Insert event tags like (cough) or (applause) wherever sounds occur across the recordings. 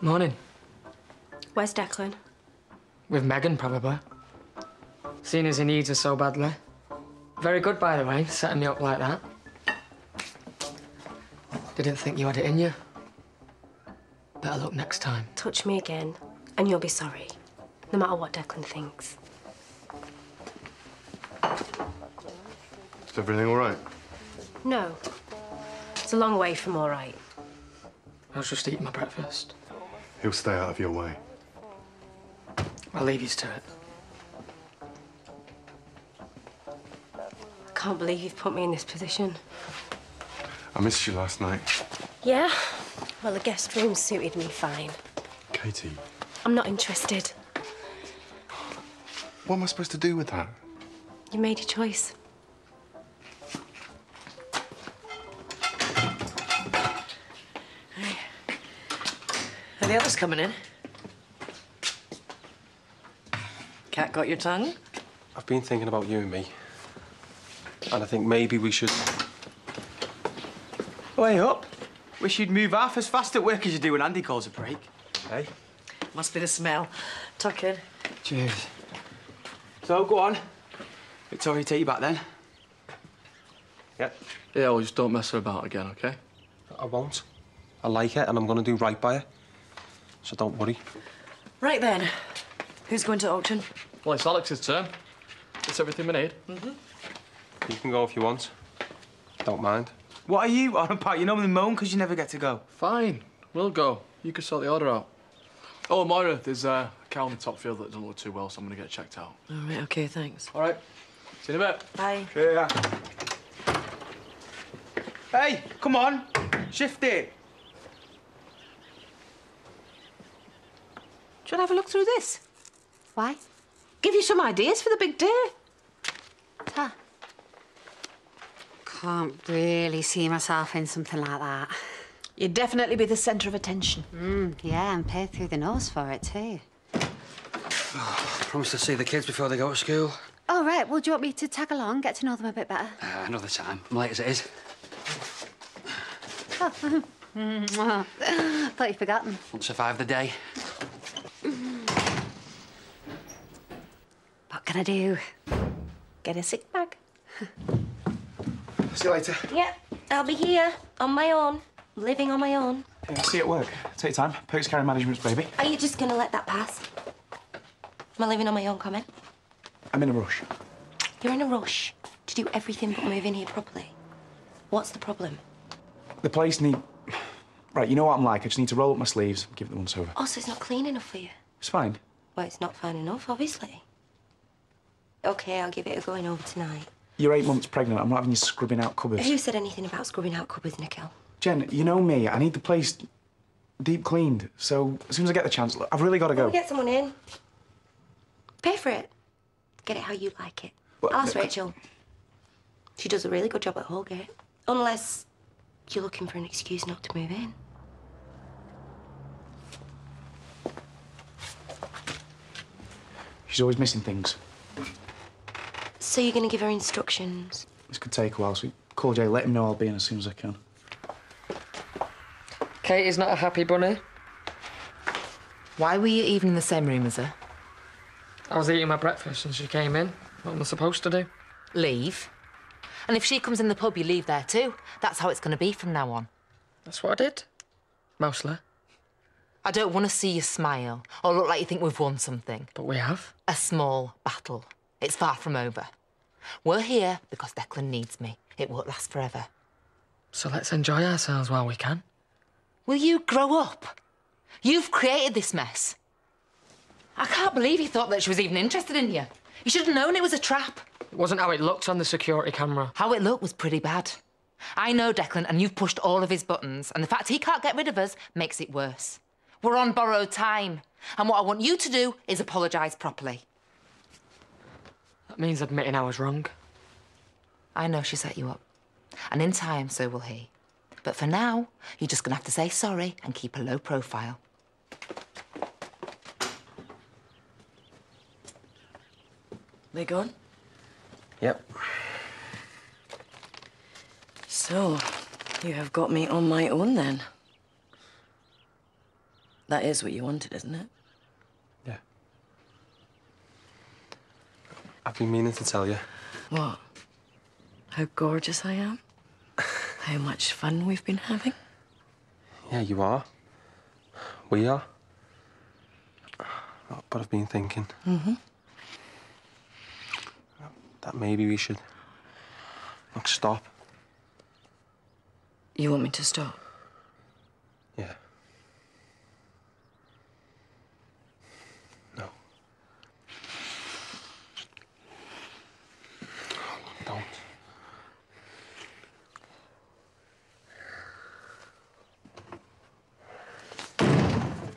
Morning. Where's Declan? With Megan, probably. Seeing as he needs her so badly. Very good, by the way, setting me up like that. Didn't think you had it in you. Better luck next time. Touch me again, and you'll be sorry. No matter what Declan thinks. Is everything all right? No. It's a long way from all right. I was just eating my breakfast. He'll stay out of your way. I'll leave you to it. I can't believe you've put me in this position. I missed you last night. Yeah? Well, the guest room suited me fine. Katie, I'm not interested. what am I supposed to do with that? You made your choice. The others coming in? Cat got your tongue? I've been thinking about you and me. And I think maybe we should. Way up. Wish you'd move half as fast at work as you do when Andy calls a break. Hey? Must be the smell. Tuck in. Cheers. So, go on. Victoria, take you back then. Yep. Yeah, well, just don't mess her about again, okay? I won't. I like it and I'm going to do right by her. So don't worry. Right then. Who's going to auction? Well, it's Alex's turn. It's everything we need. Mhm. You can go if you want. Don't mind. What are you (laughs) on about? You normally moan because you never get to go. Fine, we'll go. You can sort the order out. Oh, Moira, there's uh, a cow in the top field that doesn't look too well, so I'm going to get it checked out. All right, okay, thanks. All right. See you in a bit. Bye. Yeah. Hey, come on. Shift it. Do you want to have a look through this? Why? Give you some ideas for the big day. Ta. Can't really see myself in something like that. You'd definitely be the centre of attention. Mm, yeah, and pay through the nose for it too. Promise to see the kids before they go to school. Oh, right. Well, do you want me to tag along, get to know them a bit better? Uh, another time. I'm late as it is. Oh. (laughs) Thought you'd forgotten. Won't survive the day. Can I do? Get a sick bag. See you later. Yeah, I'll be here on my own, living on my own. Yeah, see you at work. Take time. Perks carry management's baby. Are you just gonna let that pass? Am I living on my own comment? I'm in a rush. You're in a rush to do everything but move in here properly. What's the problem? The place need. Right, you know what I'm like. I just need to roll up my sleeves, give it the once over. Oh, so it's not clean enough for you? It's fine. Well, it's not fine enough, obviously. Okay, I'll give it a going over tonight. You're eight months pregnant. I'm not having you scrubbing out cupboards. Who said anything about scrubbing out cupboards, Nikhil? Jen, you know me. I need the place deep cleaned. So as soon as I get the chance, look, I've really got to go. We'll get someone in. Pay for it. Get it how you like it. Ask Rachel. She does a really good job at Holgate. Unless you're looking for an excuse not to move in. She's always missing things. So you're gonna give her instructions? This could take a while, so call Jai, let him know I'll be in as soon as I can. Katie's not a happy bunny. Why were you even in the same room as her? I was eating my breakfast and she came in. What am I supposed to do? Leave. And if she comes in the pub, you leave there too. That's how it's going to be from now on. That's what I did. Mostly. I don't want to see you smile or look like you think we've won something. But we have. A small battle. It's far from over. We're here because Declan needs me. It won't last forever. So let's enjoy ourselves while we can. Will you grow up? You've created this mess. I can't believe you thought that she was even interested in you. You should have known it was a trap. It wasn't how it looked on the security camera. How it looked was pretty bad. I know Declan, and you've pushed all of his buttons, and the fact he can't get rid of us makes it worse. We're on borrowed time, and what I want you to do is apologise properly. That means admitting I was wrong. I know she set you up, and in time, so will he. But for now, you're just gonna have to say sorry and keep a low profile. They gone? Yep. So, you have got me on my own then. That is what you wanted, isn't it? I've been meaning to tell you. What? How gorgeous I am? (laughs) How much fun we've been having? Yeah, you are. We are. But I've been thinking Mm-hmm. that maybe we should. Look, stop. You want me to stop?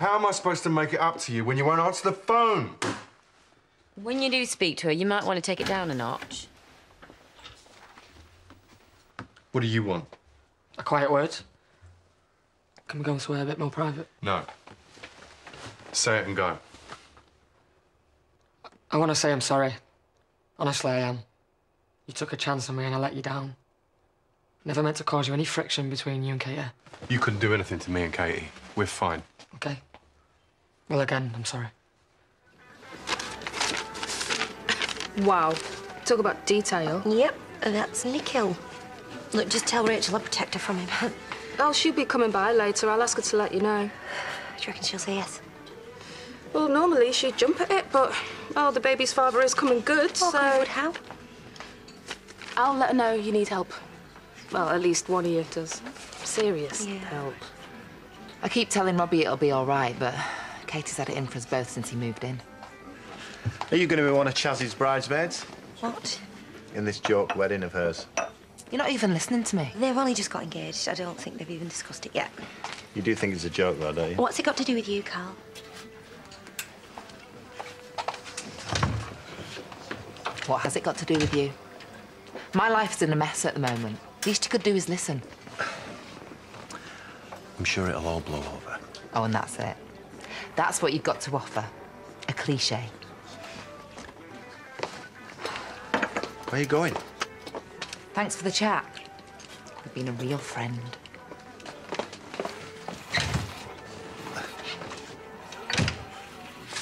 How am I supposed to make it up to you when you won't answer the phone? When you do speak to her, you might want to take it down a notch. What do you want? A quiet word. Can we go somewhere a bit more private? No. Say it and go. I want to say I'm sorry. Honestly, I am. You took a chance on me and I let you down. Never meant to cause you any friction between you and Katie. You couldn't do anything to me and Katie. We're fine. Okay? Well, again, I'm sorry. Wow. Talk about detail. Yep, that's Nikhil. Look, just tell Rachel I'll protect her from him. (laughs) Oh, she'll be coming by later. I'll ask her to let you know. Do you reckon she'll say yes? Well, normally she'd jump at it, but oh, the baby's father is coming good, Oh, so good. How? I'll let her know you need help. Well, at least one of you does. Serious help. I keep telling Robbie it'll be all right, but Katie's had it in for us both since he moved in. Are you going to be one of Chas's bridesmaids What? in this joke wedding of hers? You're not even listening to me. They've only just got engaged. I don't think they've even discussed it yet. You do think it's a joke, though, don't you? What's it got to do with you, Carl? What has it got to do with you? My life's in a mess at the moment. Least you could do is listen. I'm sure it'll all blow over. Oh, and that's it. That's what you've got to offer. A cliche. Where are you going? Thanks for the chat. You've been a real friend.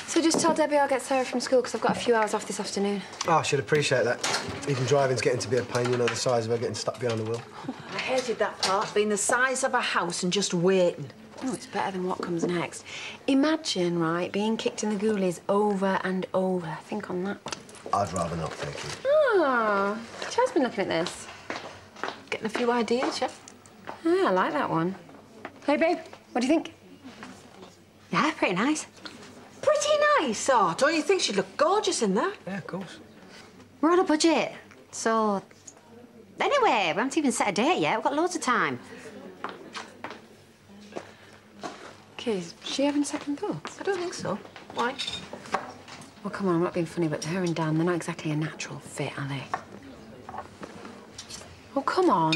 So just tell Debbie I'll get Sarah from school because I've got a few hours off this afternoon. Oh, I should appreciate that. Even driving's getting to be a pain, you know, the size of her getting stuck behind the wheel. (laughs) I hated that part, being the size of a house and just waiting. Oh, it's better than what comes next. Imagine, right, being kicked in the ghoulies over and over. Think on that. I'd rather not, thank you. Ah, oh, Chas's been looking at this. Getting a few ideas, yeah? Yeah, I like that one. Hey, babe, what do you think? Yeah, pretty nice. Pretty nice, oh, don't you think she'd look gorgeous in there? Yeah, of course. We're on a budget, so... Anyway, we haven't even set a date yet. We've got loads of time. Okay, is she having second thoughts? I don't think so. Why? Well, come on, I'm not being funny, but her and Dan, they're not exactly a natural fit, are they? Oh, come on.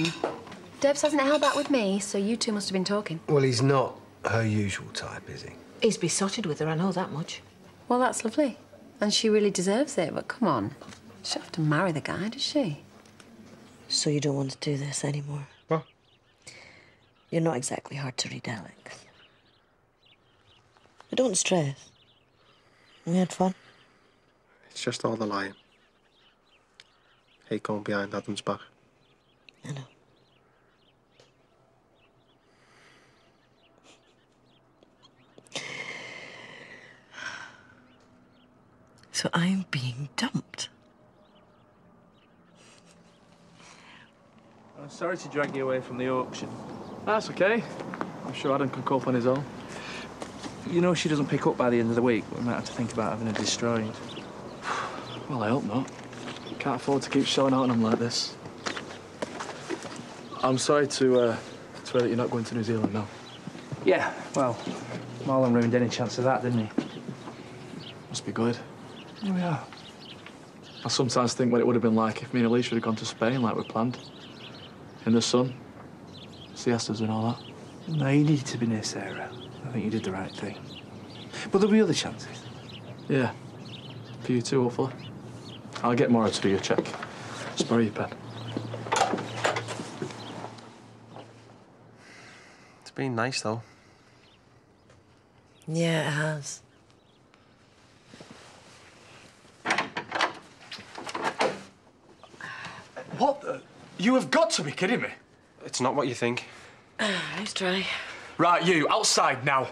Debs hasn't held back with me, so you two must have been talking. Well, he's not her usual type, is he? He's besotted with her, I know that much. Well, that's lovely. And she really deserves it, but come on. She don't have to marry the guy, does she? So you don't want to do this anymore? What? You're not exactly hard to read, Alex. But don't stress. We had fun. It's just all the lying. Hate going behind Adam's back. I know. So I'm being dumped. I'm sorry to drag you away from the auction. That's okay. I'm sure Adam can cope on his own. You know, she doesn't pick up by the end of the week, we might have to think about having her destroyed. (sighs) Well, I hope not. Can't afford to keep showing out on him like this. I'm sorry to, uh, to that you're not going to New Zealand now. Yeah, well, Marlon ruined any chance of that, didn't he? Must be good. Oh, yeah. I sometimes think what it would have been like if me and Alicia had gone to Spain like we planned. In the sun, siestas and all that. No, you needed to be near Sarah. I think you did the right thing. But there'll be other chances. Yeah. For you too, hopefully. I'll get Moira to do your check. Just borrow your pen. It's been nice, though. Yeah, it has. What the? You have got to be kidding me. It's not what you think. (sighs) Nice try. Right, you, outside now.